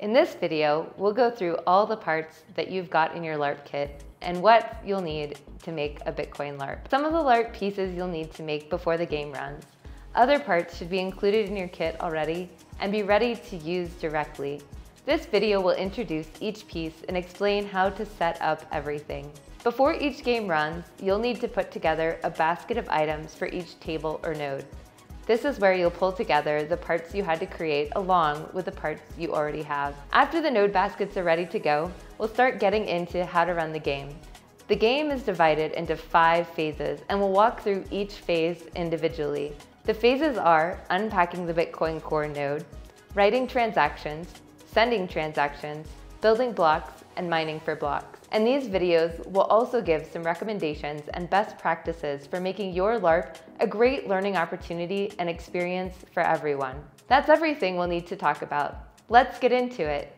In this video, we'll go through all the parts that you've got in your LARP kit and what you'll need to make a Bitcoin LARP. Some of the LARP pieces you'll need to make before the game runs. Other parts should be included in your kit already and be ready to use directly. This video will introduce each piece and explain how to set up everything. Before each game runs, you'll need to put together a basket of items for each table or node. This is where you'll pull together the parts you had to create along with the parts you already have. After the node baskets are ready to go, we'll start getting into how to run the game. The game is divided into five phases and we'll walk through each phase individually. The phases are unpacking the Bitcoin Core node, writing transactions, sending transactions, building blocks, and mining for blocks. And these videos will also give some recommendations and best practices for making your LARP a great learning opportunity and experience for everyone. That's everything we'll need to talk about. Let's get into it.